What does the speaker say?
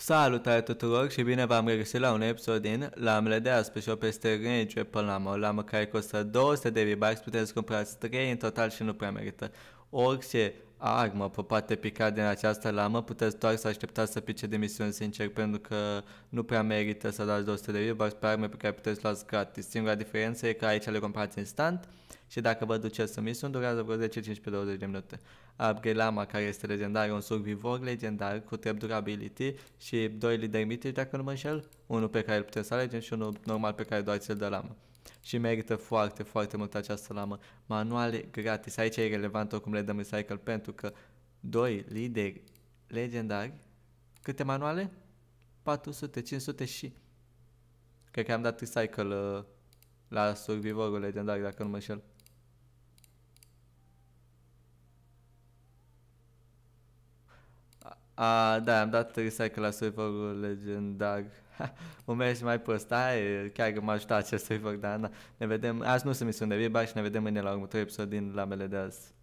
Salutare tuturor și bine v-am regăsit la un episod din Lamele de azi pe shop este Range pe lamă, o lamă care costă 200 de V-Bucks, puteți cumpărați 3 în total și nu prea merită. Orice armă pe poate pica din această lamă, puteți doar să așteptați să pice de misiuni sincer, pentru că nu prea merită să dați 200 de V-Bucks pe arme pe care puteți luați gratis. Singura diferență e că aici le comprați instant și dacă vă duceți în misiuni, durează vreo 10, 15, 20 de minute. Upgrade Lama, care este legendar, un survivor legendar cu trap durability și doi lideri mitici, dacă nu mă înșel, unul pe care îl puteți să alegem și unul normal pe care doar ți-l dă lamă. Și merită foarte, foarte mult această lamă. Manuale gratis, aici e relevant oricum le dăm recycle pentru că doi lideri legendari, câte manuale? 400, 500 și... Cred că am dat recycle uh, la survivorul legendar, dacă nu mă înșel. A, da, am dat recycle la serverul legendar. mă mergi mai prost. Hai, chiar că m-a ajutat acest server, dar na, ne vedem. Azi nu sunt misiune de și ne vedem mâine la următorul episod din Lamele de azi.